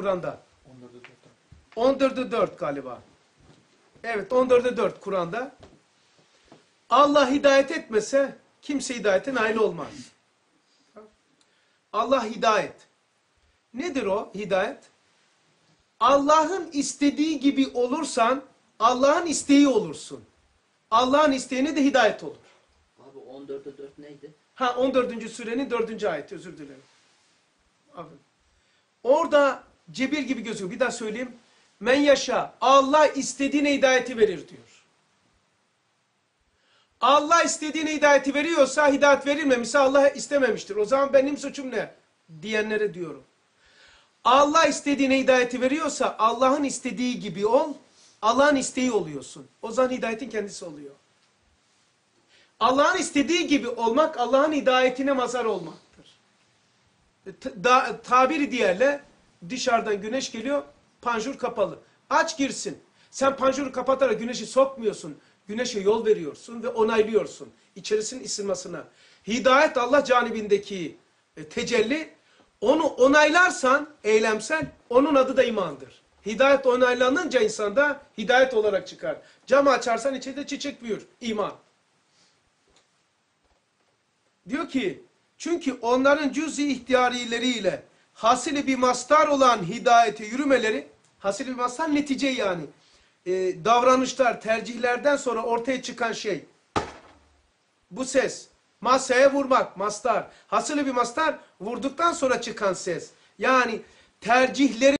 Kur'an'da? 14'e 4. 14'e 4 galiba. Evet 14'e 4 Kur'an'da. Allah hidayet etmese kimse hidayete nail olmaz. Allah hidayet. Nedir o hidayet? Allah'ın istediği gibi olursan Allah'ın isteği olursun. Allah'ın isteğine de hidayet olur. Abi 14'e 4 neydi? Ha 14. surenin 4. ayeti özür dilerim. Bakın. Orada cebir gibi gözüküyor. Bir daha söyleyeyim. Men yaşa. Allah istediğine hidayeti verir diyor. Allah istediğine hidayeti veriyorsa hidayet verilmemişse Allah istememiştir. O zaman benim suçum ne? Diyenlere diyorum. Allah istediğine hidayeti veriyorsa Allah'ın istediği gibi ol. Allah'ın isteği oluyorsun. O zaman hidayetin kendisi oluyor. Allah'ın istediği gibi olmak Allah'ın hidayetine mazhar olmaktır. T- da- tabiri diğerle dışarıdan güneş geliyor, panjur kapalı. Aç girsin. Sen panjuru kapatarak güneşi sokmuyorsun. Güneşe yol veriyorsun ve onaylıyorsun. İçerisinin ısınmasına. Hidayet Allah canibindeki e, tecelli. Onu onaylarsan eylemsel, onun adı da imandır. Hidayet onaylanınca insanda hidayet olarak çıkar. Camı açarsan içinde çiçek büyür. İman. Diyor ki çünkü onların cüz-i ihtiyarileriyle hasili bir mastar olan hidayete yürümeleri hasili bir mastar netice yani e, davranışlar tercihlerden sonra ortaya çıkan şey. Bu ses masaya vurmak mastar. Hasili bir mastar vurduktan sonra çıkan ses. Yani tercihleri